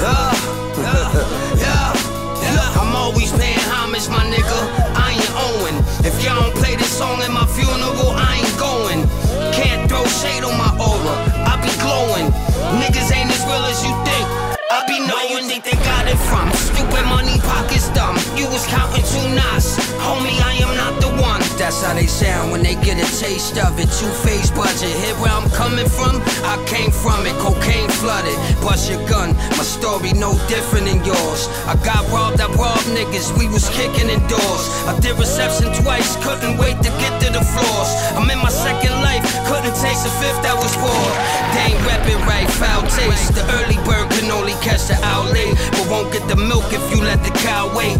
Uh, yeah, yeah. I'm always paying homage, my nigga. I ain't owing. If y'all don't play this song at my funeral, I ain't going. Can't throw shade on my aura. I be glowing. Niggas ain't as real as you think. I be knowing they think they got it from. Stupid money pockets dumb. You was counting too nice. Homie, I am not the one. That's how they sound when they get a taste of it. Two face budget. Hit where I'm coming from? I came from it. Cocaine flooded. Bust your gun. Story no different than yours. I got robbed, I robbed niggas. We was kicking in doors. I did reception twice. Couldn't wait to get to the floors. I'm in my second life. Couldn't taste the fifth that was poor. They ain't reppin' right. Foul taste. The early bird can only catch the outlay, but won't get the milk if you let the cow wait.